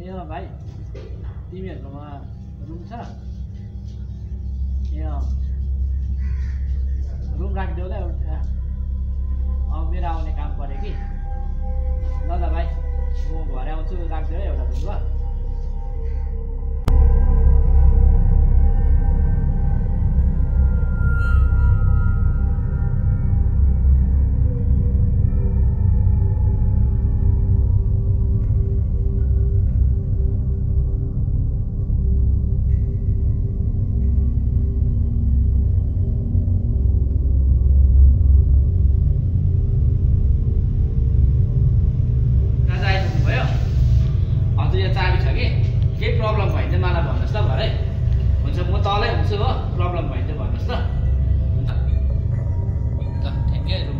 ए अँ भाइ तिमीहरूकोमा रुम छ ए अँ रुम राखिदेऊ ल एउटा अँ मेरो आउने काम पऱ्यो कि ल ल भाइ म भरे आउँछु है एउटा रुम ल यहाँ चाबी छ कि? केही प्रब्लम भयो भने चाहिँ मलाई भन्नुहोस् ल भरे। हुन्छ म तलै हुन्छु हो। प्रब्लम भयो भने चाहिँ भन्नुहोस् ल। हुन्छ। ल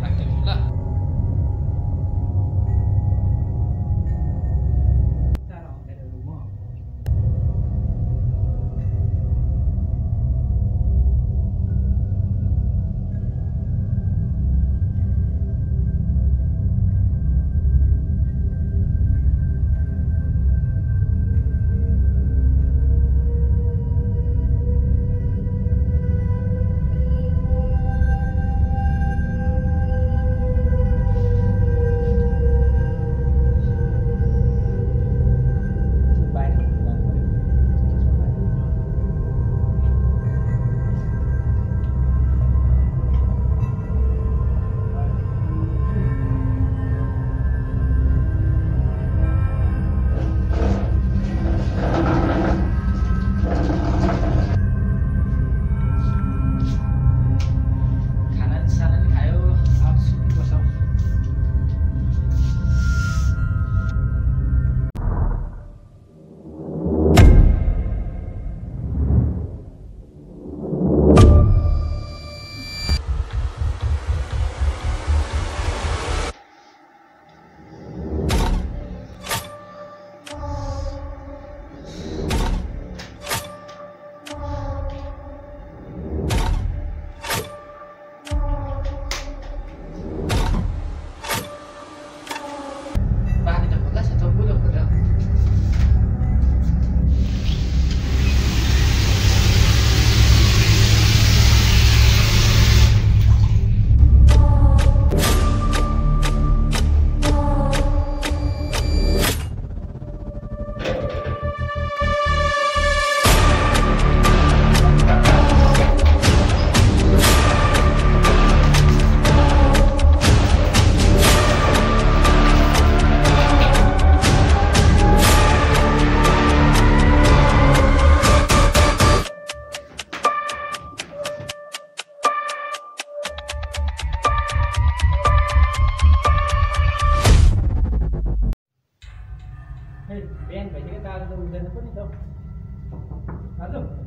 them.